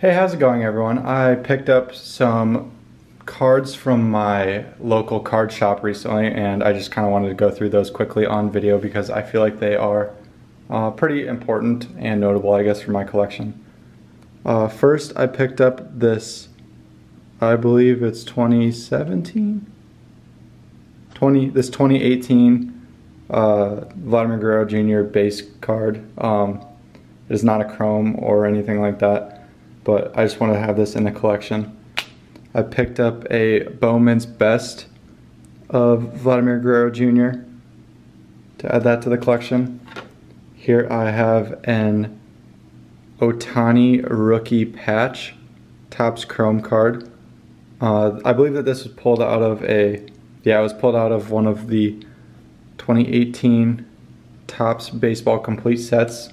Hey, how's it going everyone? I picked up some cards from my local card shop recently and I just kind of wanted to go through those quickly on video because I feel like they are uh, pretty important and notable I guess for my collection. Uh, first I picked up this, I believe it's 2017? 20, this 2018 uh, Vladimir Guerrero Jr. base card. Um, it is not a chrome or anything like that but I just want to have this in the collection. I picked up a Bowman's Best of Vladimir Guerrero Jr. to add that to the collection. Here I have an Ohtani rookie patch, Topps Chrome card. Uh, I believe that this was pulled out of a, yeah, it was pulled out of one of the 2018 Topps Baseball Complete sets.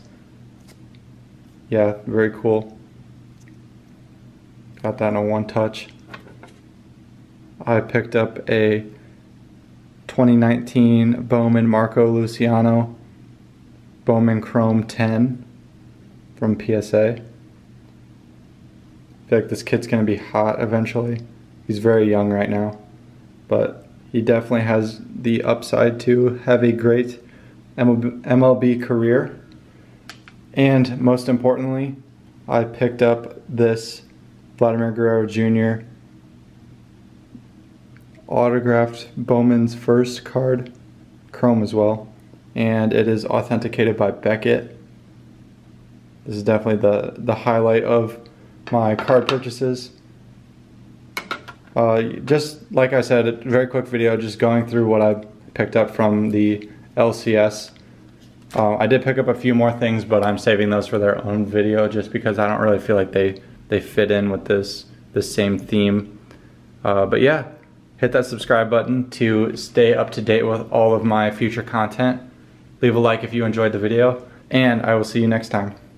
Yeah, very cool. Got that in a one touch. I picked up a 2019 Bowman Marco Luciano Bowman Chrome 10 from PSA. I feel like this kid's going to be hot eventually. He's very young right now, but he definitely has the upside to have a great MLB career. And most importantly, I picked up this Vladimir Guerrero Jr. Autographed Bowman's first card, Chrome as well, and it is authenticated by Beckett. This is definitely the, the highlight of my card purchases. Uh, just like I said, a very quick video just going through what I picked up from the LCS. Uh, I did pick up a few more things, but I'm saving those for their own video just because I don't really feel like they they fit in with this this same theme. Uh, but yeah, hit that subscribe button to stay up to date with all of my future content. Leave a like if you enjoyed the video, and I will see you next time.